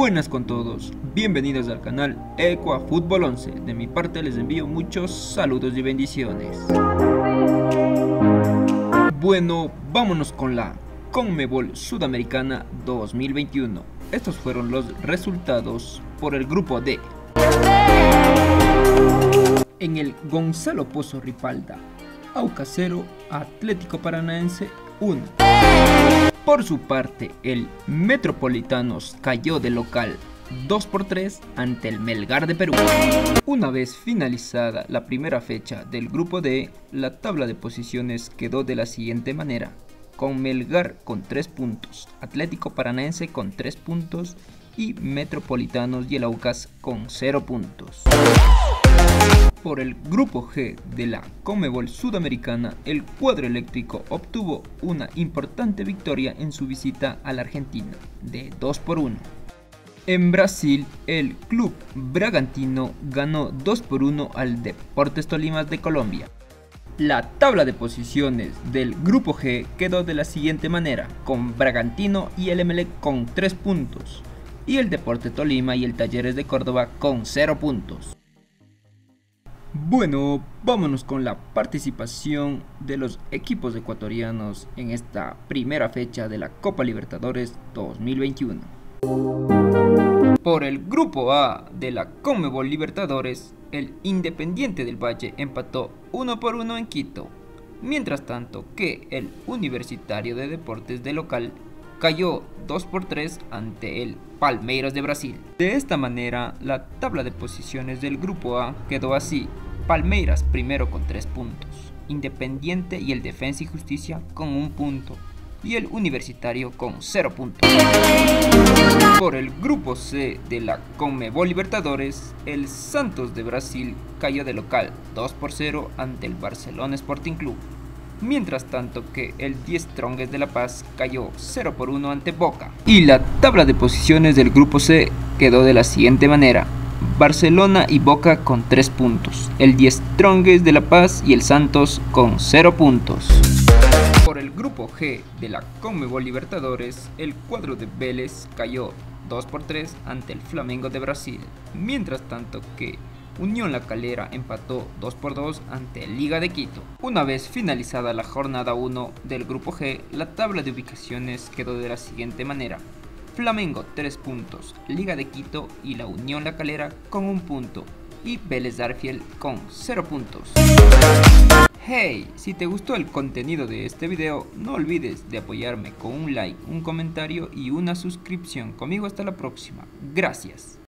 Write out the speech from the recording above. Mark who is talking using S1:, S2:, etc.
S1: Buenas con todos, bienvenidos al canal Equa Fútbol 11. De mi parte les envío muchos saludos y bendiciones. Bueno, vámonos con la Conmebol Sudamericana 2021. Estos fueron los resultados por el grupo D. En el Gonzalo Pozo Ripalda, Auca 0, Atlético Paranaense 1. Por su parte, el Metropolitanos cayó de local 2 por 3 ante el Melgar de Perú. Una vez finalizada la primera fecha del grupo D, la tabla de posiciones quedó de la siguiente manera, con Melgar con 3 puntos, Atlético Paranaense con 3 puntos y Metropolitanos y el Aucas con 0 puntos. Por el grupo G de la Comebol Sudamericana, el cuadro eléctrico obtuvo una importante victoria en su visita a la Argentina, de 2 por 1. En Brasil, el club Bragantino ganó 2 por 1 al Deportes Tolimas de Colombia. La tabla de posiciones del grupo G quedó de la siguiente manera, con Bragantino y el MLE con 3 puntos, y el Deporte Tolima y el Talleres de Córdoba con 0 puntos. Bueno, vámonos con la participación de los equipos ecuatorianos en esta primera fecha de la Copa Libertadores 2021. Por el grupo A de la Comebol Libertadores, el Independiente del Valle empató 1 por 1 en Quito, mientras tanto que el Universitario de Deportes de local cayó 2 por 3 ante el Palmeiras de Brasil. De esta manera, la tabla de posiciones del grupo A quedó así. Palmeiras primero con 3 puntos, Independiente y el Defensa y Justicia con 1 punto y el Universitario con 0 puntos. Por el grupo C de la Conmebol Libertadores, el Santos de Brasil cayó de local 2 por 0 ante el Barcelona Sporting Club mientras tanto que el 10 Strongest de La Paz cayó 0 por 1 ante Boca. Y la tabla de posiciones del grupo C quedó de la siguiente manera. Barcelona y Boca con 3 puntos, el 10 Strongest de La Paz y el Santos con 0 puntos. Por el grupo G de la Conmebol Libertadores, el cuadro de Vélez cayó 2 por 3 ante el Flamengo de Brasil, mientras tanto que Unión La Calera empató 2 por 2 ante Liga de Quito. Una vez finalizada la jornada 1 del grupo G, la tabla de ubicaciones quedó de la siguiente manera. Flamengo 3 puntos, Liga de Quito y la Unión La Calera con 1 punto y Vélez Darfiel con 0 puntos. Hey, si te gustó el contenido de este video, no olvides de apoyarme con un like, un comentario y una suscripción. Conmigo hasta la próxima. Gracias.